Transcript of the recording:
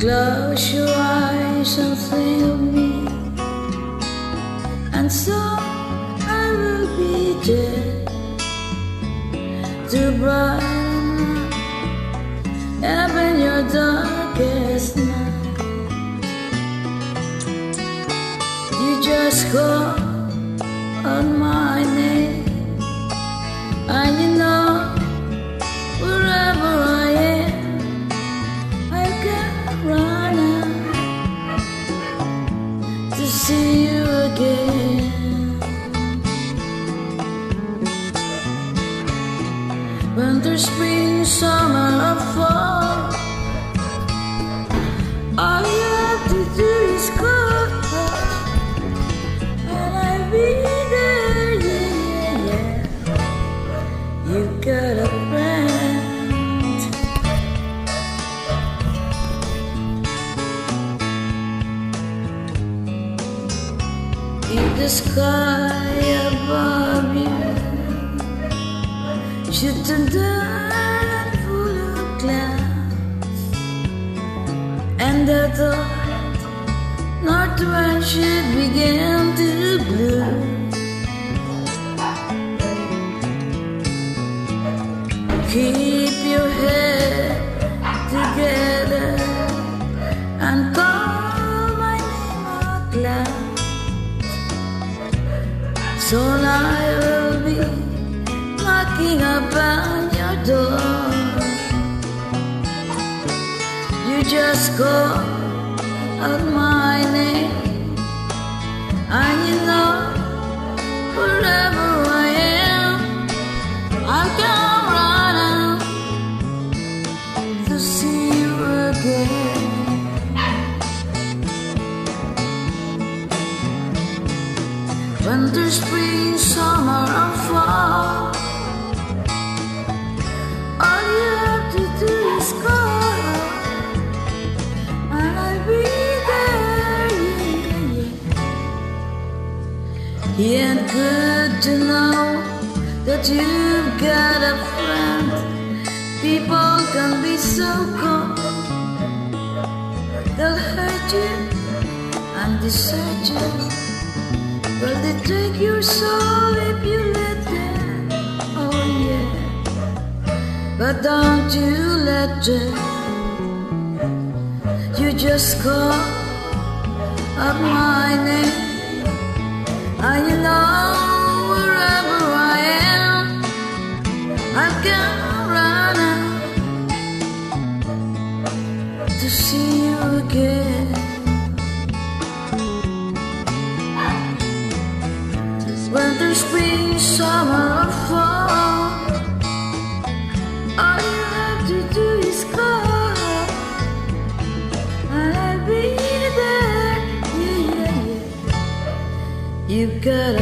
Close your eyes and think of me, and so I will be there. To brighten up even your darkest night. You just call on my name, and you know the sky above you, shooting down full of clouds, and I thought north wind should begin to blow. Keep your head Soon I will be knocking upon your door. You just call out my name, Winter, spring, summer, or fall. All you have to do is call, and I'll be there. Yeah, yeah. Yeah, good to know that you've got a friend. People can be so cold, they'll hurt you and desert you. Your soul if you let them. Oh yeah. But don't you let them. You just call up my name. You know You've got